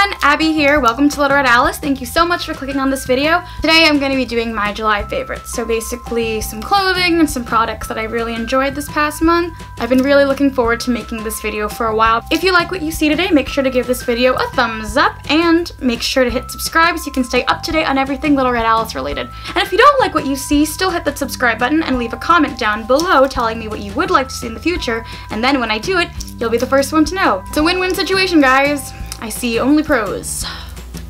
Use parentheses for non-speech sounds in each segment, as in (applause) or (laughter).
everyone, Abby here. Welcome to Little Red Alice. Thank you so much for clicking on this video. Today I'm going to be doing my July favorites. So basically some clothing and some products that I really enjoyed this past month. I've been really looking forward to making this video for a while. If you like what you see today, make sure to give this video a thumbs up and make sure to hit subscribe so you can stay up to date on everything Little Red Alice related. And if you don't like what you see, still hit that subscribe button and leave a comment down below telling me what you would like to see in the future. And then when I do it, you'll be the first one to know. It's a win-win situation, guys. I see only pros.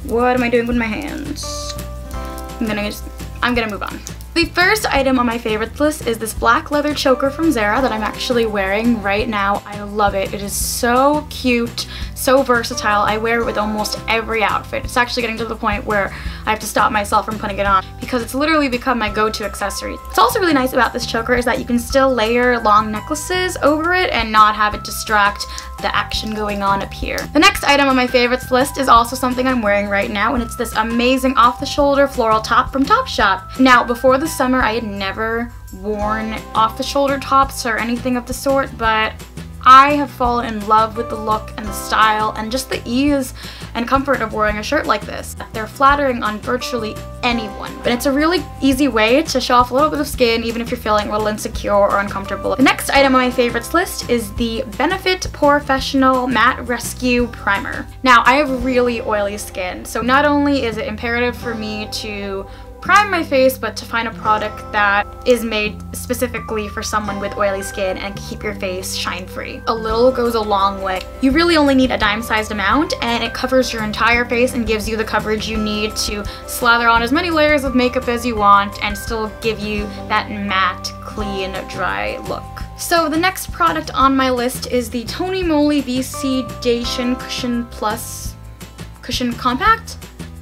What am I doing with my hands? I'm gonna just, I'm gonna move on. The first item on my favorites list is this black leather choker from Zara that I'm actually wearing right now. I love it. It is so cute, so versatile. I wear it with almost every outfit. It's actually getting to the point where I have to stop myself from putting it on because it's literally become my go-to accessory. It's also really nice about this choker is that you can still layer long necklaces over it and not have it distract the action going on up here. The next item on my favorites list is also something I'm wearing right now and it's this amazing off-the-shoulder floral top from Topshop. Now before the summer I had never worn off-the-shoulder tops or anything of the sort but I have fallen in love with the look and the style and just the ease and comfort of wearing a shirt like this. They're flattering on virtually anyone, but it's a really easy way to show off a little bit of skin even if you're feeling a little insecure or uncomfortable. The next item on my favorites list is the Benefit POREfessional Matte Rescue Primer. Now, I have really oily skin, so not only is it imperative for me to prime my face, but to find a product that is made specifically for someone with oily skin and keep your face shine free. A little goes a long way. You really only need a dime sized amount and it covers your entire face and gives you the coverage you need to slather on as many layers of makeup as you want and still give you that matte, clean, dry look. So the next product on my list is the Tony Moly BC Dation Cushion Plus Cushion Compact.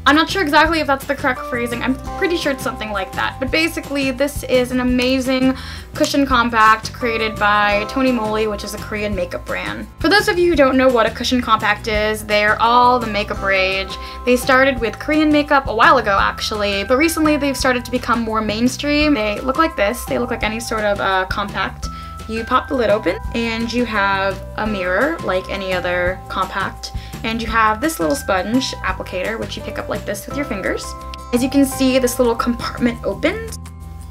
I'm not sure exactly if that's the correct phrasing. I'm pretty sure it's something like that. But basically, this is an amazing cushion compact created by Tony Moly, which is a Korean makeup brand. For those of you who don't know what a cushion compact is, they're all the makeup rage. They started with Korean makeup a while ago, actually, but recently they've started to become more mainstream. They look like this. They look like any sort of uh, compact. You pop the lid open and you have a mirror like any other compact and you have this little sponge applicator, which you pick up like this with your fingers. As you can see, this little compartment opens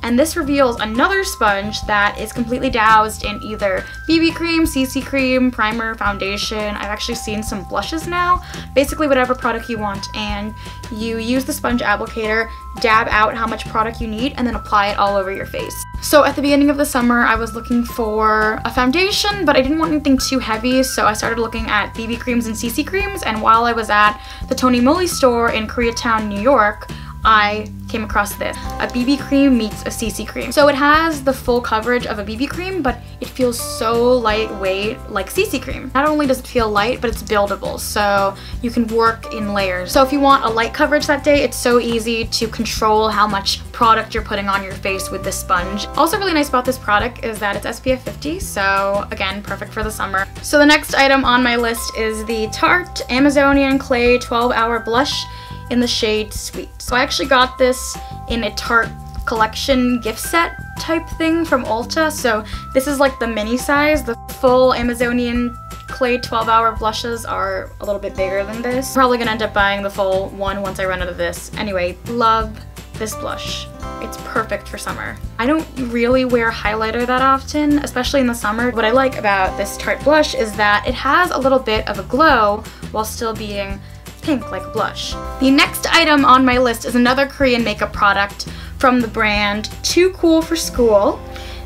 and this reveals another sponge that is completely doused in either BB cream, CC cream, primer, foundation. I've actually seen some blushes now. Basically whatever product you want and you use the sponge applicator, dab out how much product you need, and then apply it all over your face. So at the beginning of the summer, I was looking for a foundation, but I didn't want anything too heavy, so I started looking at BB creams and CC creams, and while I was at the Tony Moly store in Koreatown, New York, I came across this. A BB cream meets a CC cream. So it has the full coverage of a BB cream, but it feels so lightweight like CC cream. Not only does it feel light, but it's buildable, so you can work in layers. So if you want a light coverage that day, it's so easy to control how much product you're putting on your face with this sponge. Also really nice about this product is that it's SPF 50, so again, perfect for the summer. So the next item on my list is the Tarte Amazonian Clay 12 Hour Blush in the shade Sweet. So I actually got this in a Tarte collection gift set type thing from Ulta. So this is like the mini size. The full Amazonian clay 12 hour blushes are a little bit bigger than this. Probably gonna end up buying the full one once I run out of this. Anyway, love this blush. It's perfect for summer. I don't really wear highlighter that often, especially in the summer. What I like about this Tarte blush is that it has a little bit of a glow while still being pink like blush. The next item on my list is another Korean makeup product from the brand Too Cool for School.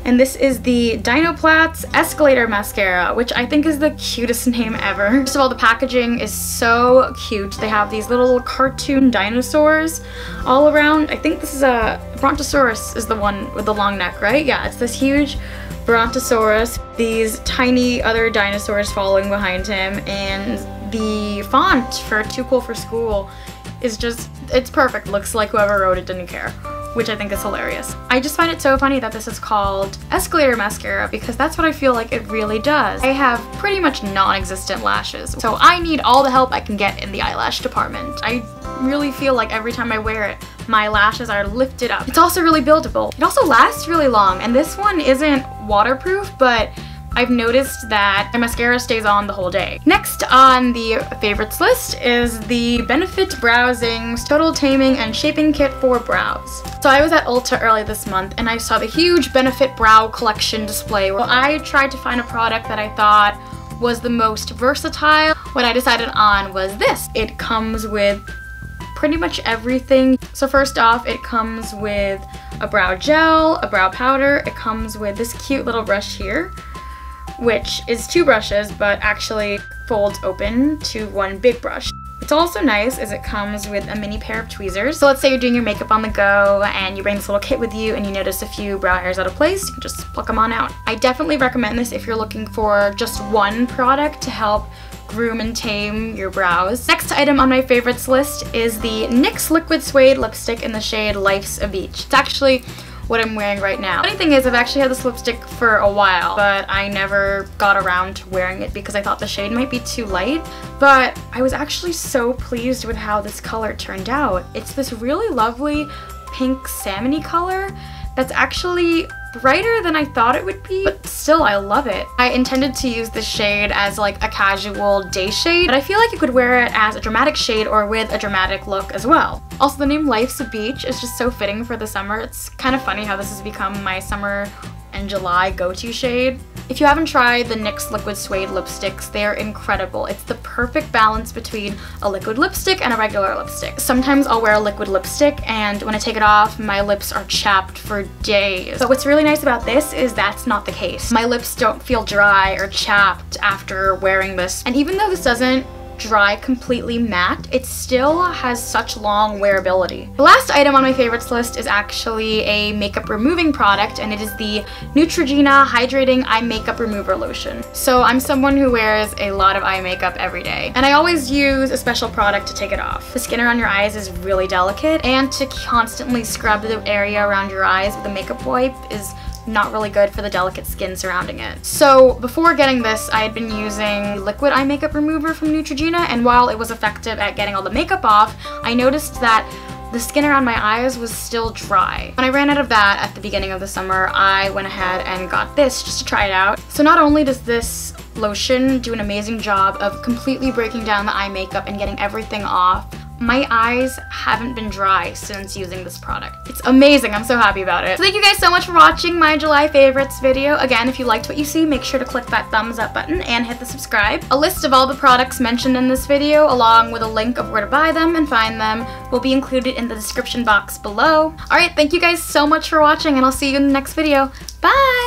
And this is the Dinoplatz Escalator Mascara, which I think is the cutest (laughs) name ever. First of all, the packaging is so cute. They have these little cartoon dinosaurs all around. I think this is a Brontosaurus is the one with the long neck, right? Yeah, it's this huge Brontosaurus, these tiny other dinosaurs following behind him, and the font for Too Cool for School is just, it's perfect. Looks like whoever wrote it didn't care, which I think is hilarious. I just find it so funny that this is called Escalator Mascara because that's what I feel like it really does. I have pretty much non-existent lashes, so I need all the help I can get in the eyelash department. I really feel like every time I wear it, my lashes are lifted up. It's also really buildable. It also lasts really long, and this one isn't waterproof, but I've noticed that my mascara stays on the whole day. Next on the favorites list is the Benefit Brow Zings Total Taming and Shaping Kit for Brows. So I was at Ulta early this month and I saw the huge Benefit Brow Collection display where I tried to find a product that I thought was the most versatile. What I decided on was this. It comes with pretty much everything. So first off, it comes with a brow gel, a brow powder. It comes with this cute little brush here, which is two brushes, but actually folds open to one big brush. It's also nice is it comes with a mini pair of tweezers. So let's say you're doing your makeup on the go and you bring this little kit with you and you notice a few brow hairs out of place, you can just pluck them on out. I definitely recommend this if you're looking for just one product to help groom and tame your brows. Next item on my favorites list is the NYX Liquid Suede lipstick in the shade Life's a Beach. It's actually what I'm wearing right now. Funny thing is, I've actually had this lipstick for a while, but I never got around to wearing it because I thought the shade might be too light, but I was actually so pleased with how this color turned out. It's this really lovely pink salmony color that's actually brighter than I thought it would be, but still I love it. I intended to use this shade as like a casual day shade, but I feel like you could wear it as a dramatic shade or with a dramatic look as well. Also the name Life's a Beach is just so fitting for the summer. It's kind of funny how this has become my summer and July go-to shade. If you haven't tried the NYX Liquid Suede lipsticks, they're incredible. It's the perfect balance between a liquid lipstick and a regular lipstick. Sometimes I'll wear a liquid lipstick and when I take it off, my lips are chapped for days. But what's really nice about this is that's not the case. My lips don't feel dry or chapped after wearing this. And even though this doesn't dry completely matte, it still has such long wearability. The last item on my favorites list is actually a makeup removing product and it is the Neutrogena Hydrating Eye Makeup Remover Lotion. So I'm someone who wears a lot of eye makeup every day and I always use a special product to take it off. The skin around your eyes is really delicate and to constantly scrub the area around your eyes with a makeup wipe is not really good for the delicate skin surrounding it. So before getting this, I had been using liquid eye makeup remover from Neutrogena, and while it was effective at getting all the makeup off, I noticed that the skin around my eyes was still dry. When I ran out of that at the beginning of the summer, I went ahead and got this just to try it out. So not only does this lotion do an amazing job of completely breaking down the eye makeup and getting everything off, my eyes haven't been dry since using this product. It's amazing. I'm so happy about it. So thank you guys so much for watching my July favorites video. Again, if you liked what you see, make sure to click that thumbs up button and hit the subscribe. A list of all the products mentioned in this video, along with a link of where to buy them and find them, will be included in the description box below. Alright, thank you guys so much for watching, and I'll see you in the next video. Bye!